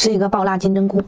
吃一个爆辣金针菇。